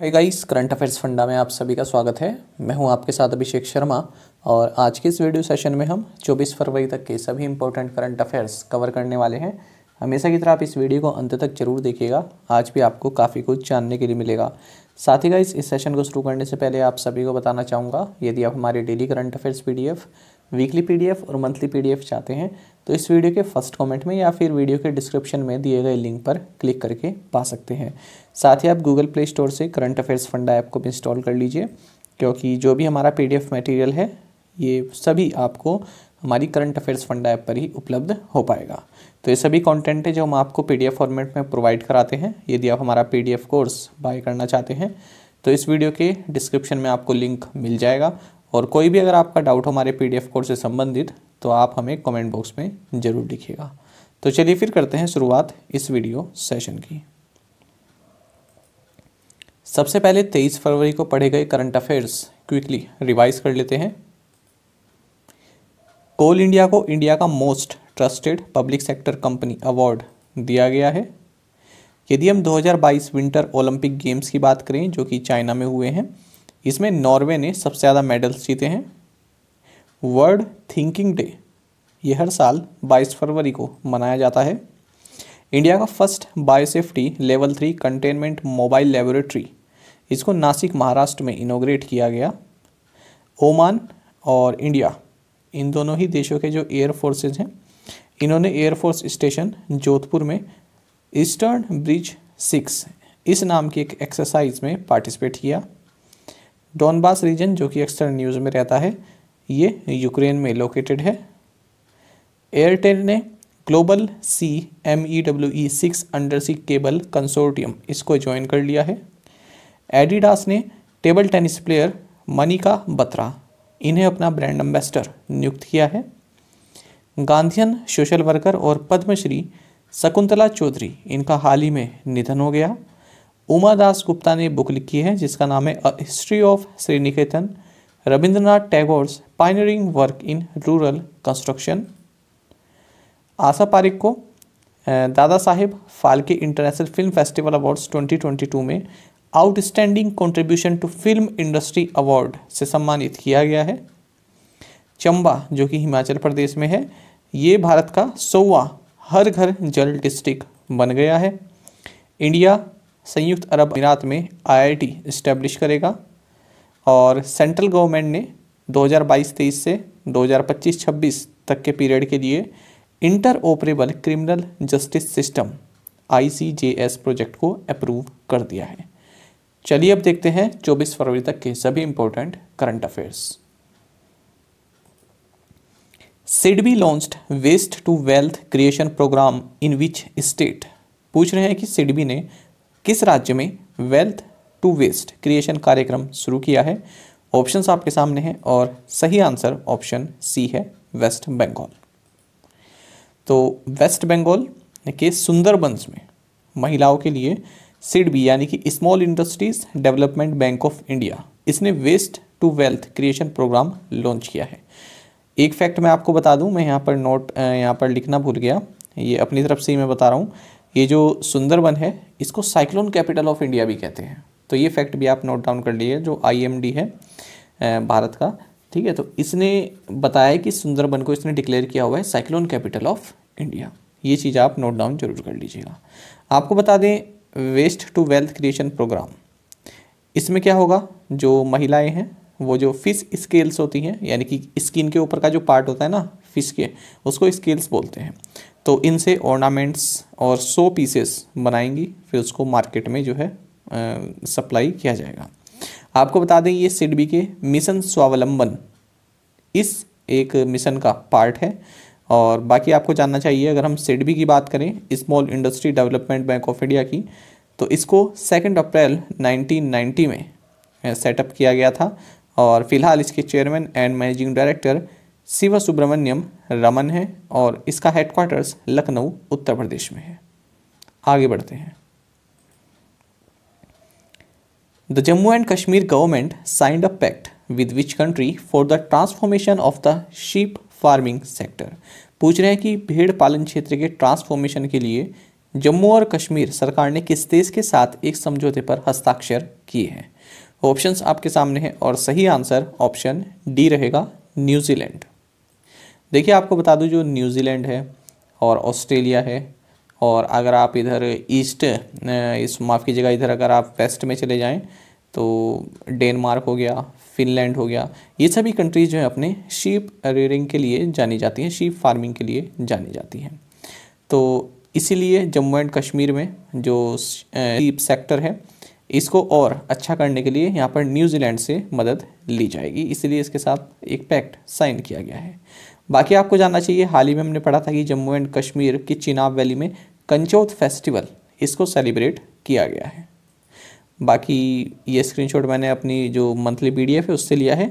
हाय guys current affairs funda में आप सभी का स्वागत है। मैं हूँ आपके साथ अभिषेक शर्मा और आज के इस वीडियो सेशन में हम 24 फरवरी तक के सभी इंपॉर्टेंट करंट अफेयर्स कवर करने वाले हैं। हमेशा की तरह आप इस वीडियो को अंत तक ज़रूर देखिएगा। आज भी आपको काफ़ी कुछ जानने के लिए मिलेगा। साथ ही गाइस इस सेशन को शुरू करने से पहले आप सभी को बताना चाहूँगा, यदि आप हमारे daily current affairs PDF weekly PDF और मंथली पीडीएफ चाहते हैं तो इस वीडियो के फ़र्स्ट कमेंट में या फिर वीडियो के डिस्क्रिप्शन में दिए गए लिंक पर क्लिक करके पा सकते हैं। साथ ही आप गूगल प्ले स्टोर से करंट अफेयर्स फंडा ऐप को भी इंस्टॉल कर लीजिए, क्योंकि जो भी हमारा पीडीएफ मटेरियल है, ये सभी आपको हमारी करंट अफेयर्स फंडा ऐप पर ही उपलब्ध हो पाएगा। तो ये सभी कंटेंट है जो हम आपको पीडीएफ फॉर्मेट में प्रोवाइड कराते हैं। यदि आप हमारा पीडीएफ कोर्स बाय करना चाहते हैं तो इस वीडियो के डिस्क्रिप्शन में आपको लिंक मिल जाएगा। और कोई भी अगर आपका डाउट हमारे पीडीएफ कोर्स से संबंधित तो आप हमें कमेंट बॉक्स में ज़रूर लिखिएगा। तो चलिए फिर करते हैं शुरुआत इस वीडियो सेशन की। सबसे पहले 23 फरवरी को पढ़े गए करंट अफेयर्स क्विकली रिवाइज कर लेते हैं। कोल इंडिया को इंडिया का most trusted public sector company award दिया गया है। यदि हम 2022 विंटर ओलंपिक गेम्स की बात करें, जो कि चाइना में हुए हैं इसमें नॉर्वे ने सबसे ज़्यादा मेडल्स जीते हैं। वर्ल्ड थिंकिंग डे, ये हर साल 22 फरवरी को मनाया जाता है। इंडिया का first biosafety level three containment mobile laboratory, इसको नासिक, महाराष्ट्र में इनोग्रेट किया गया। ओमान और इंडिया, इन दोनों ही देशों के जो एयर फोर्सेज हैं, इन्होंने एयरफोर्स स्टेशन जोधपुर में ईस्टर्न ब्रिज सिक्स, इस नाम की एक एक्सरसाइज में पार्टिसिपेट किया। डॉनबास रीजन, जो कि अक्सर न्यूज़ में रहता है, ये यूक्रेन में लोकेटेड है। एयरटेल ने global C M E W E six under C cable consortium, इसको ज्वाइन कर लिया है। एडिडास ने table tennis player Manika Batra, इन्हें अपना ब्रांड एम्बेसडर नियुक्त किया है। गांधीयन सोशल वर्कर और पद्मश्री शकुंतला चौधरी, इनका हाल ही में निधन हो गया। उमा दास गुप्ता ने बुक लिखी है, जिसका नाम है a history of Sriniketan Rabindranath Tagore's pioneering work in rural construction Asha Parikh को Dada Saheb Phalke international film festival awards 2022 में outstanding contribution to film industry award से सम्मानित किया गया है। चंबा, जो कि हिमाचल प्रदेश में है, ये भारत का सौवा, हर घर जल डिस्ट्रिक्ट बन गया है। इंडिया संयुक्त अरब अमीरात में आईआईटी इस्टेब्लिश करेगा और सेंट्रल गवर्नमेंट ने 2022-23 से 2025-26 तक के पीरियड के लिए interoperable criminal justice system ICJS project को अप्रूव कर दिया है। चलिए अब देखते हैं 24 फरवरी तक के सभी important current affairs SIDBI launched waste to wealth creation programme in which state पूछ रहे हैं कि सिडबी ने किस राज्य में वेल्थ टू वेस्ट क्रिएशन कार्यक्रम शुरू किया है? ऑप्शंस आपके सामने हैं और सही आंसर ऑप्शन सी है वेस्ट बंगाल तो वेस्ट बंगाल के सुंदरबंस में महिलाओं के लिए सिडबी यानी कि small industries development bank of India इसने waste to wealth creation programme launch किया है। एक फैक्ट मैं आपको बता दूँ, मैं यहाँ पर नोट यहाँ पर लिखना भूल गया। ये अपनी तरफ़ से ही मैं बता रहा हूँ। ये जो सुंदरबन है, इसको साइक्लोन कैपिटल ऑफ़ इंडिया भी कहते हैं। तो ये फैक्ट भी आप नोट डाउन कर लीजिए, जो आईएमडी है भारत का, ठीक है? तो इसने बताया कि सुंदरबन को इसने डिक्लेयर किया हुआ है साइक्लोन कैपिटल ऑफ़ इंडिया ये चीज़ आप नोट डाउन ज़रूर कर लीजिएगा। आपको बता दें waste to wealth creation programme इसमें क्या होगा? जो महिलाएँ हैं, वो जो फ़िश स्केल्स होती हैं, यानी कि स्किन के ऊपर का जो पार्ट होता है ना फ़िश के, उसको स्केल्स बोलते हैं। तो इनसे ऑर्नामेंट्स और सो पीसेस बनाएँगी, फिर उसको मार्केट में जो है सप्लाई किया जाएगा। आपको बता दें, ये सिडबी के मिशन स्वावलंबन, इस एक मिशन का पार्ट है। और बाकी आपको जानना चाहिए, अगर हम सिडबी की बात करें small industry development bank of India की तो इसको सेकेंड अप्रैल 1990 में सेटअप किया गया था। और फ़िलहाल इसके chairman and managing director Shiv Subramaniam Raman है और इसका हेडक्वार्टर्स लखनऊ, उत्तर प्रदेश में है। आगे बढ़ते हैं। The Jammu and Kashmir government signed a pact with which country for the transformation of the sheep farming sector. पूछ रहे हैं कि भेड़ पालन क्षेत्र के ट्रांसफॉर्मेशन के लिए जम्मू और कश्मीर सरकार ने किस देश के साथ एक समझौते पर हस्ताक्षर किए हैं? ऑप्शंस आपके सामने हैं और सही आंसर ऑप्शन डी रहेगा न्यूजीलैंड। देखिए, आपको बता दूँ, जो न्यूजीलैंड है और ऑस्ट्रेलिया है, और अगर आप इधर ईस्ट इस, माफ़ कीजिएगा, इधर अगर आप वेस्ट में चले जाएँ तो डेनमार्क हो गया, फिनलैंड हो गया, ये सभी कंट्रीज़ जो है अपने शीप रेयरिंग के लिए जानी जाती हैं, शीप फ़ार्मिंग के लिए जानी जाती हैं। तो इसीलिए जम्मू एंड कश्मीर में जो शीप सेक्टर है, इसको और अच्छा करने के लिए यहाँ पर न्यूजीलैंड से मदद ली जाएगी, इसीलिए इसके साथ एक पैक्ट साइन किया गया है। बाकी आपको जानना चाहिए, हाल ही में हमने पढ़ा था कि जम्मू एंड कश्मीर की चिनाब वैली में कंचौथ फेस्टिवल, इसको सेलिब्रेट किया गया है। बाकी ये स्क्रीनशॉट मैंने अपनी जो मंथली पीडीएफ है, उससे लिया है।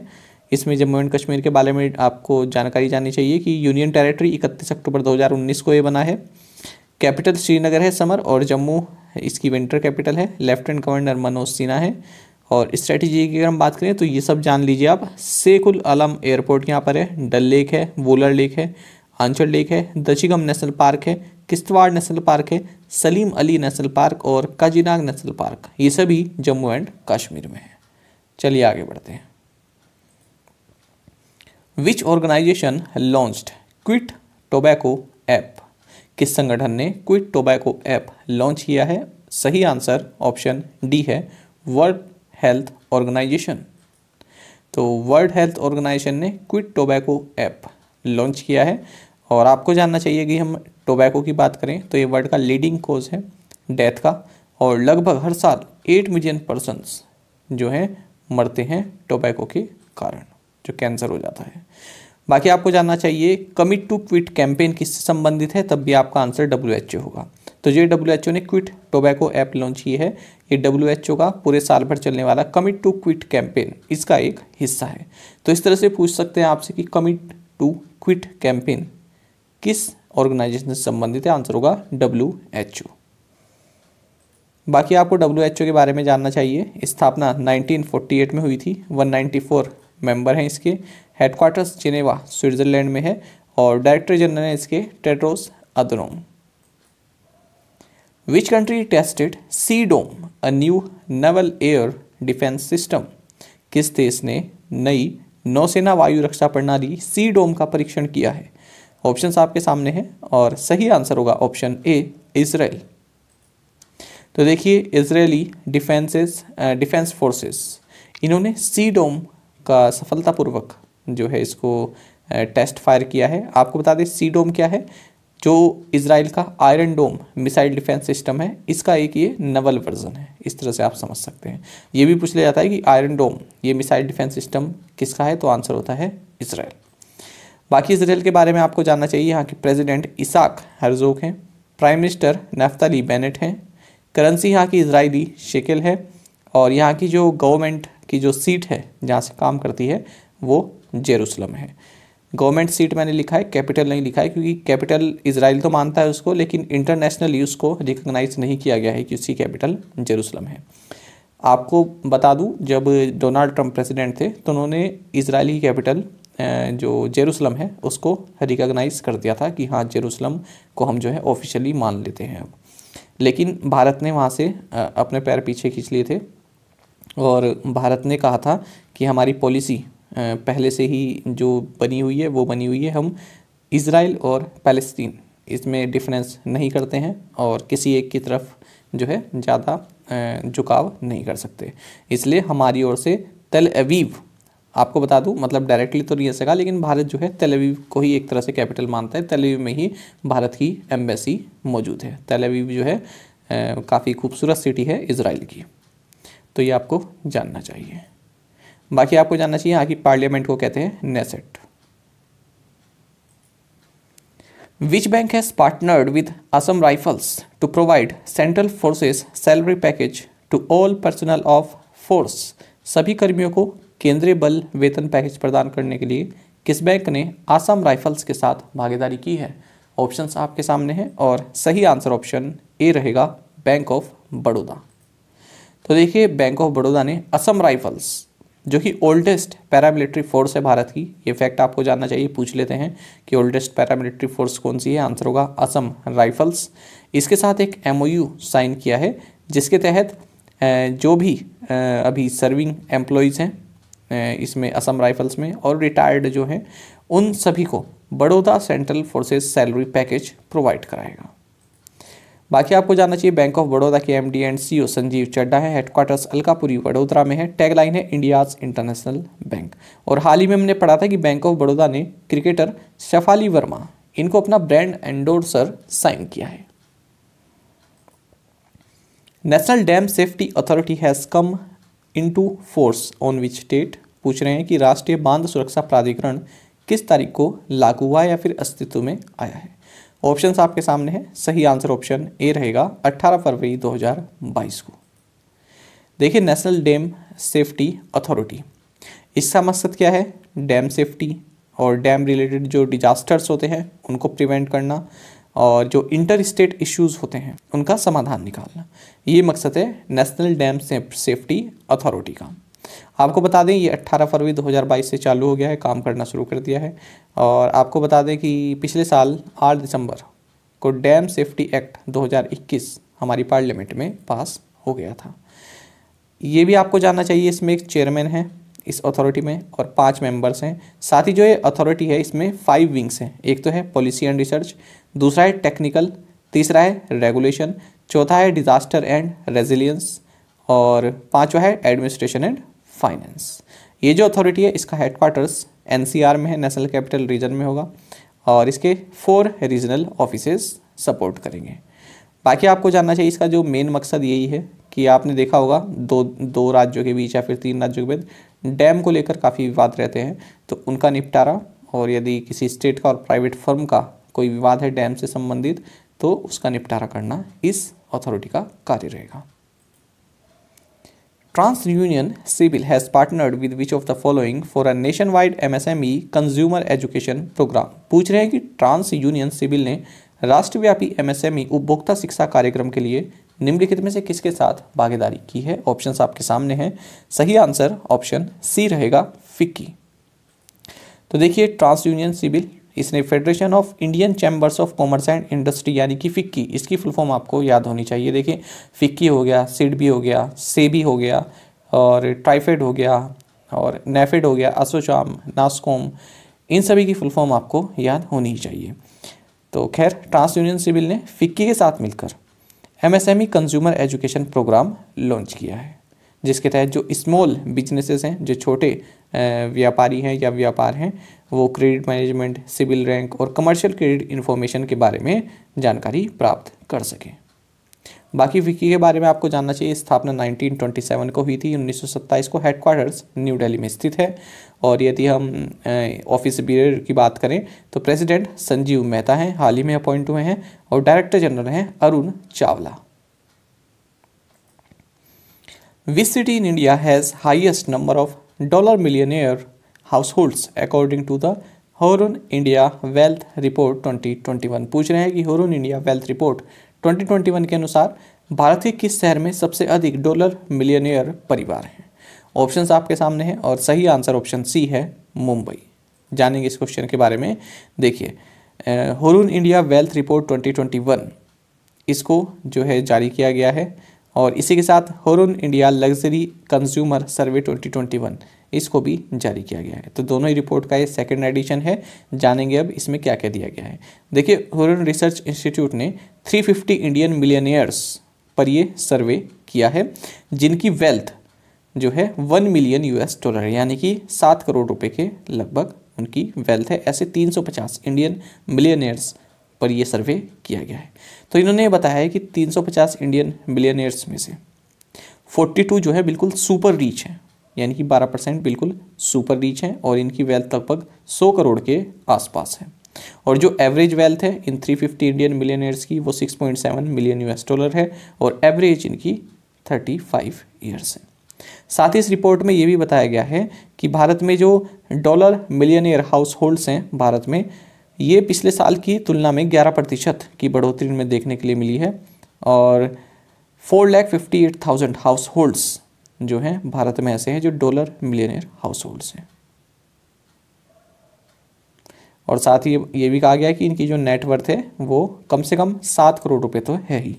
इसमें जम्मू एंड कश्मीर के बारे में आपको जानकारी जाननी चाहिए कि यूनियन टेरिटरी इकतीस अक्टूबर 2019 को ये बना है। कैपिटल श्रीनगर है समर और जम्मू, इसकी विंटर कैपिटल है। लेफ्टिनेंट गवर्नर मनोज सिन्हा है। और स्ट्रेटेजी की अगर हम बात करें तो ये सब जान लीजिए आप शेखुल आलम एयरपोर्ट यहाँ पर है डल लेक है वोलर लेक है आंचल लेक है दचिगम नेशनल पार्क है किश्तवाड़ नेशनल पार्क है सलीम अली नेशनल पार्क और काजीनाग नेशनल पार्क ये सभी जम्मू एंड कश्मीर में है। चलिए आगे बढ़ते हैं। Which organisation launched quit tobacco app किस संगठन ने क्विट टोबैको ऐप लॉन्च किया है? सही आंसर ऑप्शन डी है वर्ल्ड हेल्थ ऑर्गेनाइजेशन। तो वर्ल्ड हेल्थ ऑर्गेनाइजेशन ने क्विट टोबैको ऐप लॉन्च किया है और आपको जानना चाहिए कि हम टोबैको की बात करें तो ये वर्ल्ड का लीडिंग कोज है डेथ का और लगभग हर साल एट मिलियन पर्सनस जो हैं मरते हैं टोबैको के कारण, जो कैंसर हो जाता है। बाकी आपको जानना चाहिए, कमिट टू क्विट कैंपेन किससे संबंधित है, तब भी आपका आंसर डब्ल्यूएचओ होगा। तो ये डब्ल्यू ने क्विट टोबैको ऐप लॉन्च की है। ये डब्ल्यूएचओ का पूरे साल भर चलने वाला कमिट टू क्विट कैंपेन इसका एक हिस्सा है। तो इस तरह से पूछ सकते हैं आपसे कि कमिट टू क्विट कैंपेन किस ऑर्गेनाइजेशन से संबंधित है? आंसर होगा डब्ल्यू एच ओ बाकी आपको डब्ल्यू एच ओ के बारे में जानना चाहिए। स्थापना 1948 में हुई थी। 194 मेंबर हैं इसके। हेडक्वार्टर्स जिनेवा, स्विट्जरलैंड में है। और डायरेक्टर जनरल हैं इसके, Tedros Adhanom. Which country tested Dome, a new naval air defense system? किस देश ने नई नौसेना वायु रक्षा प्रणाली सी डोम का परीक्षण किया है? ऑप्शन आपके सामने हैं और सही आंसर होगा ऑप्शन ए इसराइल तो देखिए इसराइली डिफेंसेस डिफेंस फोर्सेस इन्होंने सी डोम का सफलतापूर्वक जो है इसको टेस्ट फायर किया है। आपको बता दें सी डोम क्या है? जो इसराइल का Iron Dome missile defence system है, इसका एक ये नवल वर्जन है। इस तरह से आप समझ सकते हैं। ये भी पूछ लिया जाता है कि आयरन डोम, ये मिसाइल डिफेंस सिस्टम किसका है? तो आंसर होता है इसराइल बाकी इसराइल के बारे में आपको जानना चाहिए। यहाँ के प्रेसिडेंट इसाक हरजोक हैं, प्राइम मिनिस्टर नफ्ताली बेनेट हैं, करेंसी यहाँ की इसराइली शेकिल है, और यहाँ की जो गवर्नमेंट की जो सीट है जहाँ से काम करती है, वो जेरूसलम है। गवर्नमेंट सीट मैंने लिखा है, कैपिटल नहीं लिखा है, क्योंकि कैपिटल इसराइल तो मानता है उसको, लेकिन इंटरनेशनली उसको रिकग्नाइज नहीं किया गया है कि उसकी कैपिटल जेरूसलम है। आपको बता दूँ, जब डोनाल्ड ट्रंप प्रेसिडेंट थे तो उन्होंने इसराइली कैपिटल जो जेरूसलम है, उसको रिकग्नाइज कर दिया था कि हाँ जेरूसलम को हम जो है ऑफिशियली मान लेते हैं अब। लेकिन भारत ने वहाँ से अपने पैर पीछे खींच लिए थे और भारत ने कहा था कि हमारी पॉलिसी पहले से ही जो बनी हुई है, वो बनी हुई है हम इसराइल और पैलेस्तीन। इसमें डिफरेंस नहीं करते हैं और किसी एक की तरफ़ जो है, ज़्यादा झुकाव नहीं कर सकते। इसलिए हमारी ओर से तेल अवीव आपको बता दूँ मतलब डायरेक्टली तो नहीं सका लेकिन भारत जो है तेल अवीव को ही एक तरह से कैपिटल मानता है। तेल अवीव में ही भारत की एम्बेसी मौजूद है। तेल अवीव जो है काफ़ी खूबसूरत सिटी है इसराइल की। तो ये आपको जानना चाहिए। बाकी आपको जानना चाहिए यहाँ की पार्लियामेंट को कहते हैं Knesset. Which bank has partnered with Assam Rifles to provide central forces salary package to all personnel of force सभी कर्मियों को केंद्रीय बल वेतन पैकेज प्रदान करने के लिए किस बैंक ने आसाम राइफल्स के साथ भागीदारी की है? ऑप्शंस आपके सामने हैं और सही आंसर ऑप्शन ए रहेगा बैंक ऑफ़ बड़ौदा तो देखिए बैंक ऑफ़ बड़ौदा ने असम राइफल्स जो कि ओल्डेस्ट पैरामिलिट्री फोर्स है भारत की। ये फैक्ट आपको जानना चाहिए, पूछ लेते हैं कि ओल्डेस्ट पैरामिलिट्री फोर्स कौन सी है? आंसर होगा असम राइफल्स इसके साथ एक एमओयू साइन किया है, जिसके तहत जो भी अभी सर्विंग एम्प्लॉयज़ हैं इसमें असम राइफल्स में और रिटायर्ड जो हैं, उन सभी को Baroda central forces salary package provide कराएगा। बाकी आपको जानना चाहिए बैंक ऑफ़ बड़ौदा के M D and C Sanjiv Chadha है हेडक्वार्टर्स अलकापुरी वडोदरा में है टैगलाइन है इंडियाज इंटरनेशनल बैंक और हाल ही में हमने पढ़ा था कि बैंक ऑफ़ बड़ौदा ने क्रिकेटर शफाली वर्मा इनको अपना ब्रांड एंडोर्सर साइन किया है। National dam safety authority has come into force on which state पूछ रहे हैं कि राष्ट्रीय बाँध सुरक्षा प्राधिकरण किस तारीख को लागू हुआ या फिर अस्तित्व में आया है? ऑप्शंस आपके सामने है। सही आंसर ऑप्शन ए रहेगा 18 फरवरी 2022 को। देखिए नेशनल डैम सेफ्टी अथॉरिटी इसका मकसद क्या है? डैम सेफ्टी और डैम रिलेटेड जो डिजास्टर्स होते हैं, उनको प्रिवेंट करना और जो इंटर स्टेट इश्यूज़ होते हैं, उनका समाधान निकालना। ये मकसद है नेशनल डैम सेफ्टी अथॉरिटी का। आपको बता दें, ये 18 फरवरी 2022 से चालू हो गया है, काम करना शुरू कर दिया है। और आपको बता दें कि पिछले साल 8 दिसंबर को डैम सेफ्टी एक्ट 2021 हमारी पार्लियामेंट में पास हो गया था। ये भी आपको जानना चाहिए, इसमें एक चेयरमैन है इस अथॉरिटी में और पाँच मेंबर्स हैं। साथ ही जो ये अथॉरिटी है, इसमें फाइव विंग्स हैं। एक तो है पॉलिसी एंड रिसर्च दूसरा है टेक्निकल तीसरा है रेगुलेशन चौथा है डिजास्टर एंड रेजिलियंस और पांचवा है एडमिनिस्ट्रेशन एंड फाइनेंस। ये जो अथॉरिटी है, इसका हेडक्वार्टर्स एनसीआर में है नेशनल कैपिटल रीजन में होगा और इसके फोर रीजनल ऑफिसेस सपोर्ट करेंगे। बाकी आपको जानना चाहिए, इसका जो मेन मकसद यही है कि आपने देखा होगा, दो दो राज्यों के बीच या फिर तीन राज्यों के बीच डैम को लेकर काफ़ी विवाद रहते हैं तो उनका निपटारा और यदि किसी स्टेट का और प्राइवेट फर्म का कोई विवाद है डैम से संबंधित तो उसका निपटारा करना इस अथॉरिटी का कार्य रहेगा। TransUnion Civil has partnered with which of the following for a nationwide MSME consumer education program? पूछ रहे हैं कि ट्रांस यूनियन सिविल ने राष्ट्रव्यापी एमएसएमई उपभोक्ता शिक्षा कार्यक्रम के लिए निम्नलिखित में से किसके साथ भागीदारी की है? ऑप्शंस आपके सामने हैं। सही आंसर ऑप्शन सी रहेगा फिक्की। तो देखिए ट्रांस यूनियन सिविल इसने federation of Indian chambers of commerce and industry यानी कि फिक्की, इसकी फुल फॉर्म आपको याद होनी चाहिए। देखिए, फिक्की हो गया सिडबी हो गया, सेबी हो गया, और ट्राइफेड हो गया, और नेफेड हो गया, असोचाम, नास्कोम, इन सभी की फुल फॉर्म आपको याद होनी ही चाहिए। तो खैर ट्रांस यूनियन सिविल ने फिक्की के साथ मिलकर MSME consumer education programme launch किया है, जिसके तहत जो स्मॉल बिजनेसेस हैं, जो छोटे व्यापारी हैं या व्यापार हैं, वो क्रेडिट मैनेजमेंट सिविल रैंक और कमर्शियल क्रेडिट इन्फॉर्मेशन के बारे में जानकारी प्राप्त कर सकें। बाकी विकी के बारे में आपको जानना चाहिए स्थापना 1927 को हुई थी 1927 को हेडक्वार्टर्स न्यू दिल्ली में स्थित है। और यदि हम ऑफ़िस बियर की बात करें तो प्रेसिडेंट संजीव मेहता हैं, हाल ही में अपॉइंट हुए हैं और डायरेक्टर जनरल हैं Arun Chawla. Which city in India has highest number of dollar millionaire households according to the Hurun India wealth report 2021 पूछ रहे हैं कि होरन इंडिया वेल्थ रिपोर्ट 2021 के अनुसार भारत के किस शहर में सबसे अधिक डॉलर मिलियनियर परिवार हैं? ऑप्शंस आपके सामने हैं और सही आंसर ऑप्शन सी है मुंबई। जानेंगे इस क्वेश्चन के बारे में। देखिए होरून इंडिया वेल्थ रिपोर्ट 2021 इसको जो है जारी किया गया है। और इसी के साथ Hurun India luxury consumer survey 2021 इसको भी जारी किया गया है। तो दोनों ही रिपोर्ट का ये सेकेंड एडिशन है। जानेंगे अब इसमें क्या क्या दिया गया है। देखिए होरन रिसर्च इंस्टीट्यूट ने 350 इंडियन मिलियनियर्स पर ये सर्वे किया है, जिनकी वेल्थ जो है वन मिलियन यूएस डॉलर यानी कि सात करोड़ रुपए के लगभग उनकी वेल्थ है। ऐसे 350 इंडियन मिलियनियर्स पर यह सर्वे किया गया है। तो इन्होंने बताया है कि 350 इंडियन मिलियनियर्स में से 42 जो है बिल्कुल सुपर रीच है। यानी कि 12 परसेंट बिल्कुल सुपर रीच हैं और इनकी वेल्थ लगभग 100 करोड़ के आसपास है। और जो एवरेज वेल्थ है, इन 350 इंडियन मिलियनर्स की, वो 6.7 मिलियन यूएस डॉलर है और एवरेज इनकी 35 ईयर्स है। साथ ही इस रिपोर्ट में ये भी बताया गया है कि भारत में जो डॉलर मिलियनियर हाउस होल्ड्स हैं, भारत में ये पिछले साल की तुलना में 11 प्रतिशत की बढ़ोतरी में देखने के लिए मिली है और four lakh fifty eight thousand households जो हैं, भारत में ऐसे हैं जो डॉलर मिलियनियर हाउस होल्ड्स हैं। और साथ ही ये भी कहा गया कि इनकी जो नेटवर्थ है, वो कम से कम सात करोड़ रुपए तो है ही।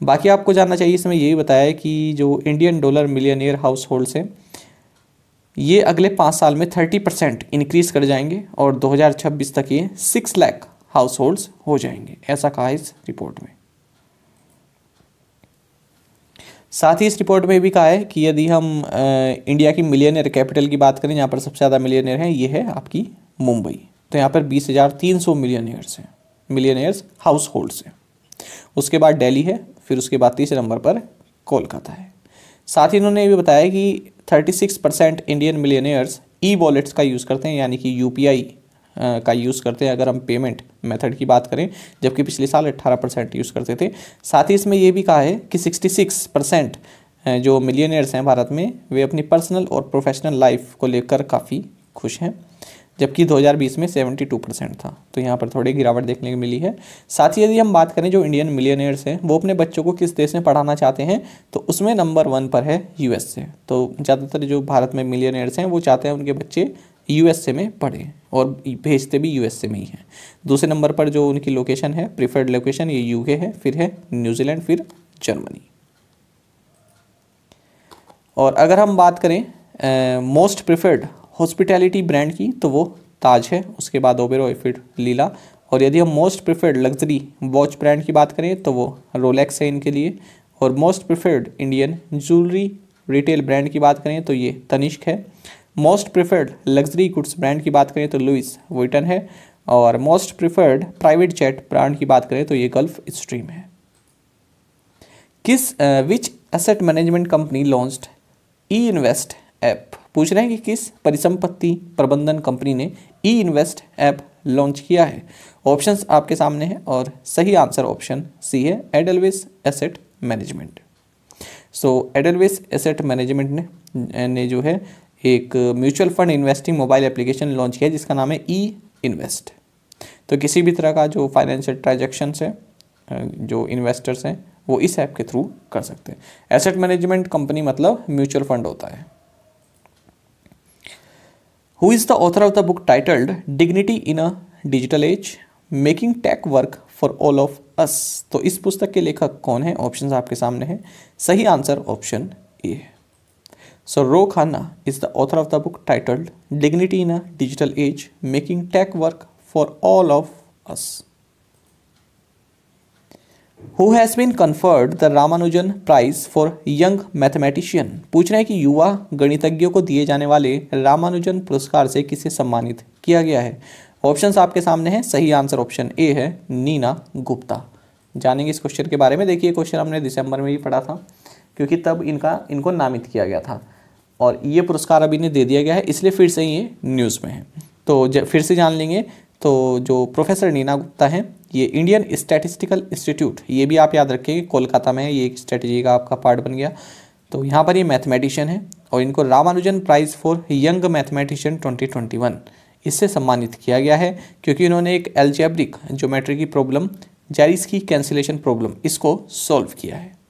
बाकी आपको जानना चाहिए, इसमें यही बताया कि जो Indian dollar millionaire households हैं ये अगले पाँच साल में थर्टी परसेंट इनक्रीज कर जाएँगे और 2026 तक ये सिक्स लाख हाउस होल्ड्स हो जाएँगे ऐसा कहा इस रिपोर्ट में। साथ ही इस रिपोर्ट में भी कहा है कि यदि हम आ, इंडिया की मिलियनियर कैपिटल की बात करें यहाँ पर सबसे ज़्यादा मिलियनियर हैं ये है आपकी मुंबई। तो यहाँ पर बीस हज़ार तीन सौ मिलियनियर्स हैं मिलियनियर्स हाउस होल्ड्स हैं। उसके बाद दिल्ली है फिर उसके बाद तीसरे नंबर पर कोलकाता है। साथ ही इन्होंने ये भी बताया कि thirty six percent Indian millionaires e wallets का यूज़ करते हैं, यानी कि यूपीआई का यूज़ करते हैं। अगर हम पेमेंट मेथड की बात करें, जबकि पिछले साल 18 परसेंट यूज़ करते थे। साथ ही इसमें यह भी कहा है कि 66 परसेंट जो मिलियनियर्स हैं भारत में, वे अपनी पर्सनल और प्रोफेशनल लाइफ को लेकर काफ़ी खुश हैं। जबकि 2020 में 72 परसेंट था। तो यहाँ पर थोड़ी गिरावट देखने को मिली है। साथ ही यदि हम बात करें जो इंडियन मिलियनियर्स हैं, वो अपने बच्चों को किस देश में पढ़ाना चाहते हैं तो उसमें नंबर वन पर है यूएस से तो ज़्यादातर जो भारत में मिलियनियर्स हैं, वो चाहते हैं उनके बच्चे यूएसए में पढ़े और भेजते भी यूएसए में ही हैं। दूसरे नंबर पर जो उनकी लोकेशन है प्रीफर्ड लोकेशन ये यूके है, फिर है न्यूजीलैंड फिर जर्मनी और अगर हम बात करें मोस्ट प्रिफर्ड हॉस्पिटैलिटी ब्रांड की तो वो ताज है, उसके बाद ओबेरो फिर लीला और यदि हम most preferred luxury watch brand की बात करें तो वो रोलेक्स है इनके लिए। और most preferred Indian jewellery retail brand की बात करें तो ये तनिष्क है। Most preferred luxury goods brand की बात करें तो लुइस वोइटन है। और most preferred private jet brand की बात करें तो ये गल्फ स्ट्रीम है। किस which asset management company launched e invest app पूछ रहे हैं कि किस परिसंपत्ति प्रबंधन कंपनी ने ई इन्वेस्ट ऐप लॉन्च किया है? ऑप्शंस आपके सामने हैं और सही आंसर ऑप्शन सी है Edelweiss asset management. So, Edelweiss asset management ने ने जो है एक mutual fund investing mobile application launch किया जिसका नाम है ई इन्वेस्ट तो किसी भी तरह का जो फाइनेंशियल ट्रांजेक्शन्स है जो इन्वेस्टर्स हैं, वो इस ऐप के थ्रू कर सकते हैं। एसेट मैनेजमेंट कंपनी मतलब म्यूचुअल फंड होता है। Who is the author of the book titled dignity in a digital age making tech work for all of us तो इस पुस्तक के लेखक कौन है? ऑप्शन आपके सामने हैं। सही आंसर ऑप्शन ए है। So Ro Khanna is the author of the book titled dignity in a digital age making tech work for all of Us. Who has been conferred the Ramanujan Prize for Young Mathematician? पूछ रहे हैं कि युवा गणितज्ञों को दिए जाने वाले रामानुजन पुरस्कार से किसे सम्मानित किया गया है? ऑप्शंस आपके सामने हैं। सही आंसर ऑप्शन ए है नीना गुप्ता। जानेंगे इस क्वेश्चन के बारे में। देखिए क्वेश्चन हमने दिसंबर में भी पढ़ा था, क्योंकि तब इनका, इनको नामित किया गया था। और ये पुरस्कार अभी इन्हें दे दिया गया है, इसलिए फिर से ये न्यूज़ में है। तो फिर से जान लेंगे तो जो प्रोफेसर नीना गुप्ता हैं, ये इंडियन स्टैटिस्टिकल इंस्टीट्यूट, ये भी आप याद रखेंगे, कोलकाता में ये एक स्ट्रेटजी का आपका पार्ट बन गया। तो यहाँ पर ये मैथमेटिशियन है और इनको Ramanujan prize for young mathematician 2021 इससे सम्मानित किया गया है क्योंकि इन्होंने एक एल्जेब्रिक ज्योमेट्री की प्रॉब्लम जैरिस की कैंसिलेशन प्रॉब्लम, इसको सॉल्व किया है।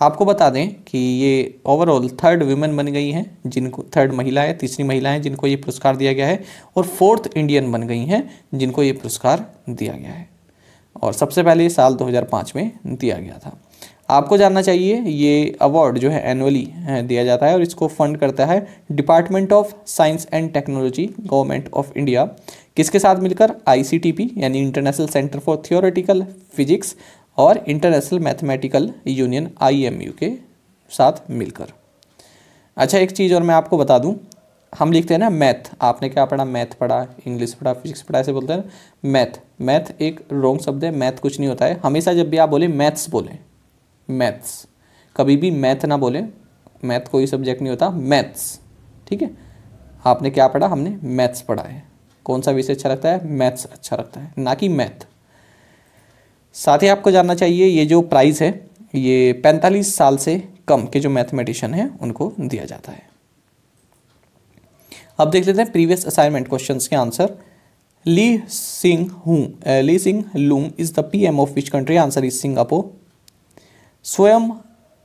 आपको बता दें कि ये ओवरऑल थर्ड वुमेन बन गई हैं, जिनको थर्ड महिला है, तीसरी महिला है, जिनको ये पुरस्कार दिया गया है, और फोर्थ इंडियन बन गई हैं, जिनको ये पुरस्कार दिया गया है। और सबसे पहले ये साल 2005 में दिया गया था। आपको जानना चाहिए, ये अवार्ड जो है एनुअली दिया जाता है, और इसको फंड करता है department of science and technology government of India किसके साथ मिलकर? आईसीटीपी यानी international centre for theoretical physics और इंटरनेशनल मैथमेटिकल यूनियन आईएमयू के साथ मिलकर। अच्छा एक चीज़ और मैं आपको बता दूँ। हम लिखते हैं ना, मैथ। आपने क्या पढ़ा? मैथ पढ़ा, इंग्लिश पढ़ा, फिजिक्स पढ़ा, ऐसे बोलते हैं मैथ। मैथ एक रॉन्ग शब्द है, मैथ कुछ नहीं होता है। हमेशा जब भी आप बोले, मैथ्स बोलें। मैथ्स। कभी भी मैथ ना बोले, मैथ कोई सब्जेक्ट नहीं होता, मैथ्स। ठीक है? आपने क्या पढ़ा? हमने मैथ्स पढ़ा है। कौन सा विषय अच्छा लगता है? मैथ्स अच्छा लगता है। ना कि मैथ। साथ ही आपको जानना चाहिए, ये जो प्राइज है, ये 45 साल से कम के जो मैथमेटिशियन हैं, उनको दिया जाता है। अब देख लेते हैं प्रीवियस असाइनमेंट क्वेश्चन के answer Lee Hsien who Lee Hsien Loong is the PM of which country answer is Singapore स्वयं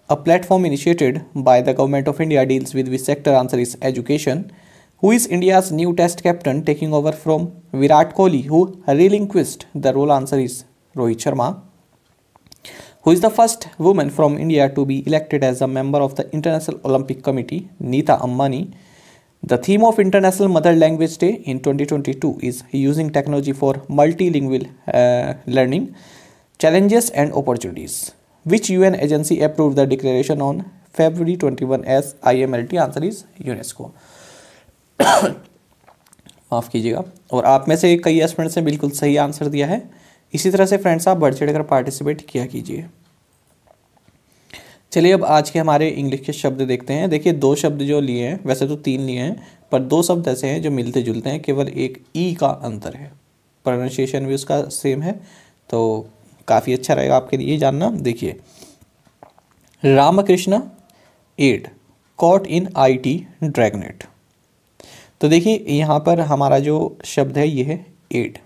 a platform initiated by the government of India deals with which sector answer is education who is India's new test captain taking over from Virat Kohli who relinquished the role answer is Rohit Sharma who is the first women from India to be elected as a member of the international Olympic committee Nita Ambani the theme of international mother language day in 2022 is using technology for multilingual learning challenges and opportunities which U N agency approve the declaration on February twenty one as I answer is UNESCO माफ़ कीजिएगा। और आप में से कई students ने बिल्कुल सही आंसर दिया है। इसी तरह से फ्रेंड्स आप बढ़ चढ़ कर पार्टिसिपेट किया कीजिए। चलिए, अब आज के हमारे इंग्लिश के शब्द देखते हैं। देखिए, दो शब्द जो लिए हैं, वैसे तो तीन लिए हैं, पर दो शब्द ऐसे हैं जो मिलते जुलते हैं, केवल एक ई का अंतर है। प्रोनाउंसिएशन भी उसका सेम है तो काफ़ी अच्छा रहेगा आपके लिए जानना। देखिए, Ramkrishna aide caught in I T dragnet. तो देखिए, यहाँ पर हमारा जो शब्द है, ये है एड।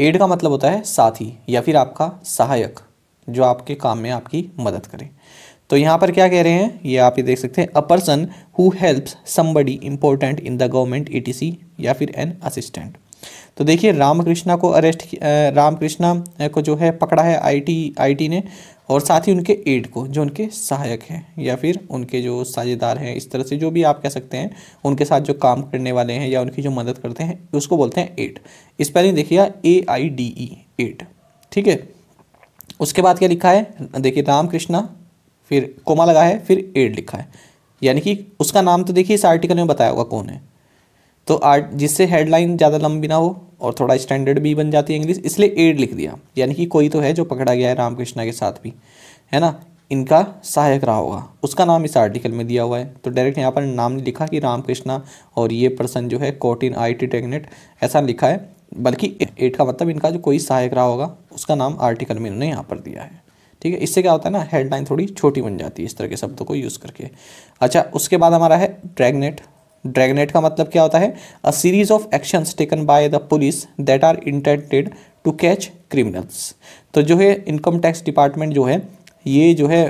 एड का मतलब होता है साथी या फिर आपका सहायक, जो आपके काम में आपकी मदद करे। तो यहाँ पर क्या कह रहे हैं? ये आप ये देख सकते हैं। A person who helps somebody important in the government ETC या फिर एन असिस्टेंट तो देखिए, रामकृष्णा को अरेस्ट रामकृष्णा को जो है पकड़ा है आईटी आईटी ने। और साथ ही उनके एड को, जो उनके सहायक हैं, या फिर उनके जो साझेदार हैं, इस तरह से जो भी आप कह सकते हैं, उनके साथ जो काम करने वाले हैं या उनकी जो मदद करते हैं, उसको बोलते हैं एड स्पेलिंग देखिएगा A I D E aide ठीक है? उसके बाद क्या लिखा है? देखिए, रामकृष्णा, फिर कोमा लगा है, फिर एड लिखा है। यानी कि उसका नाम तो देखिए इस आर्टिकल में बताया होगा कौन है। तो आर्ट जिससे हेडलाइन ज़्यादा लंबी ना हो और थोड़ा स्टैंडर्ड भी बन जाती है इंग्लिश इसलिए एड लिख दिया। यानी कि कोई तो है जो पकड़ा गया है रामकृष्णा के साथ भी, है ना? इनका सहायक रहा होगा। उसका नाम इस आर्टिकल में दिया हुआ है। तो डायरेक्ट यहाँ पर नाम लिखा कि रामकृष्णा और ये पर्सन जो है कोर्ट इन आई टी टेक्नेट ऐसा लिखा है। बल्कि एड का मतलब इनका जो कोई सहायक रहा होगा, उसका नाम आर्टिकल में इन्होंने यहाँ पर दिया है। ठीक है? इससे क्या होता है ना हेडलाइन थोड़ी छोटी बन जाती है इस तरह के शब्दों को यूज़ करके। अच्छा उसके बाद हमारा है ड्रैगनेट ड्रैगनेट का मतलब क्या होता है? A series of actions taken by the police that are intended to catch criminals तो जो है इनकम टैक्स डिपार्टमेंट जो है, ये जो है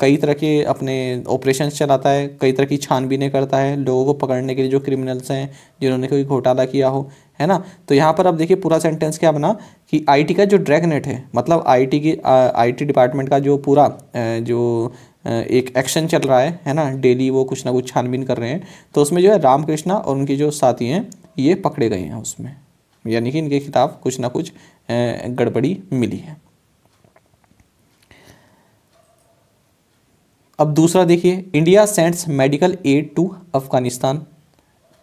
कई तरह के अपने ऑपरेशन चलाता है, कई तरह की छानबीनें करता है, लोगों को पकड़ने के लिए जो क्रिमिनल्स हैं, जिन्होंने कोई घोटाला किया हो, है ना? तो यहाँ पर अब देखिए पूरा सेंटेंस क्या बना कि आईटी का जो ड्रैगनेट है मतलब आईटी की आईटी डिपार्टमेंट का जो पूरा जो एक एक्शन चल रहा है है ना? डेली वो कुछ ना कुछ छानबीन कर रहे हैं। तो उसमें जो है रामकृष्णा और उनके जो साथी हैं, ये पकड़े गए हैं उसमें। यानी कि इनके खिलाफ कुछ ना कुछ गड़बड़ी मिली है। अब दूसरा देखिए India sends medical aid to Afghanistan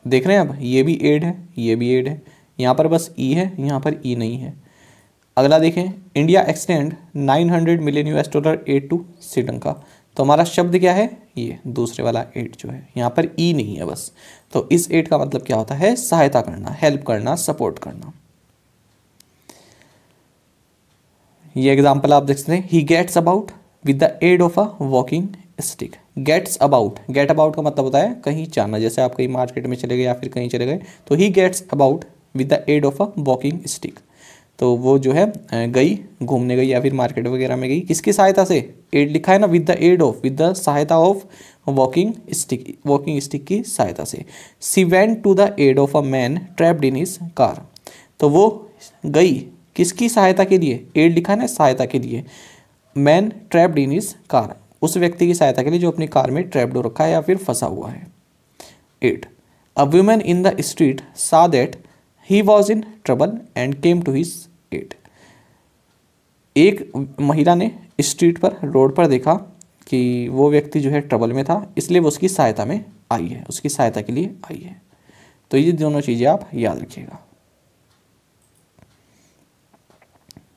देख रहे हैं अब, ये भी एड है, ये भी एड है। यहाँ पर बस ई है, यहाँ पर ई नहीं है। अगला देखें India extend 900 million US dollar aid to Sri Lanka तो हमारा शब्द क्या है? ये, दूसरे वाला एड जो है। यहाँ पर ई नहीं है बस। तो इस एड का मतलब क्या होता है? सहायता करना हेल्प करना सपोर्ट करना। ये एग्ज़ाम्पल आप देख सकते हैं। He gets about with the aid of a walking stick gets about get about का मतलब होता है कहीं जाना। जैसे आप कहीं मार्केट में चले गए या फिर कहीं चले गए तो he gets about with the aid of a walking stick तो वो जो है गई, घूमने गई या फिर मार्केट वगैरह में गई। किसकी सहायता से? एड लिखा है ना with the aid of with the सहायता of walking stick walking stick की सहायता से। She went to the aid of a man trapped in is car तो वो गई किसकी सहायता के लिए? एड लिखा है ना, सहायता के लिए। Man trapped in is car उस व्यक्ति की सहायता के लिए जो अपनी कार में ट्रैप्ड हो रखा है या फिर फंसा हुआ है। At a women in the street saw that he was in trouble and came to his at एक महिला ने स्ट्रीट पर रोड पर देखा कि वो व्यक्ति जो है ट्रबल में था, इसलिए वो उसकी सहायता में आई है, उसकी सहायता के लिए आई है। तो ये दोनों चीज़ें आप याद रखिएगा।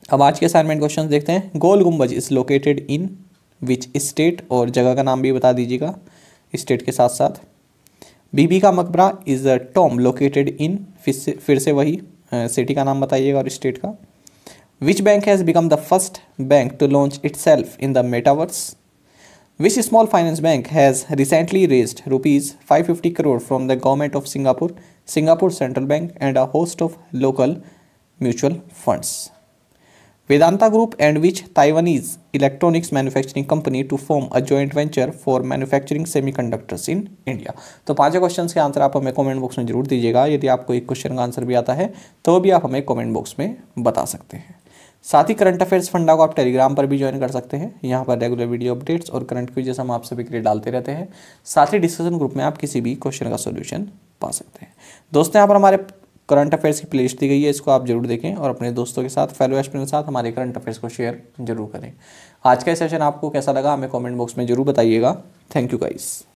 अब आज के असाइनमेंट क्वेश्चन देखते हैं। Gol Gumbaz is located in which state और जगह का नाम भी बता दीजिएगा स्टेट के साथ साथ Bibi ka Maqbara is a tomb located in, फिर से वही सिटी का नाम बताइएगा और स्टेट का। Which bank has become the first bank to launch itself in the metaverse? Which small finance bank has recently raised rupees five fifty crore from the government of Singapore Singapore central bank, and a host of local mutual funds. Vedanta group and which Taiwanese electronics manufacturing company to form a joint venture for manufacturing semiconductors in India तो पाँचों question के answer आप हमें comment box में ज़रूर दीजिएगा। यदि आपको एक क्वेश्चन का आंसर भी आता है तो भी आप हमें कमेंट बॉक्स में बता सकते हैं। साथ ही करंट अफेयर्स फंडा को आप टेलीग्राम पर भी ज्वाइन कर सकते हैं। यहाँ पर रेगुलर वीडियो अपडेट्स और करंट क्विजेस हम आप सभी के लिए डालते रहते हैं। साथ ही डिस्कशन ग्रुप में आप किसी भी क्वेश्चन का सोल्यूशन पा सकते हैं। दोस्तों, यहाँ पर हमारे करंट अफेयर्स की प्लेलिस्ट दी गई है, इसको आप ज़रूर देखें और अपने दोस्तों के साथ फेलो एस्पिरेंट के साथ हमारे करंट अफेयर्स को शेयर ज़रूर करें। आज का सेशन आपको कैसा लगा, हमें कॉमेंट बॉक्स में ज़रूर बताइएगा। Thank you guys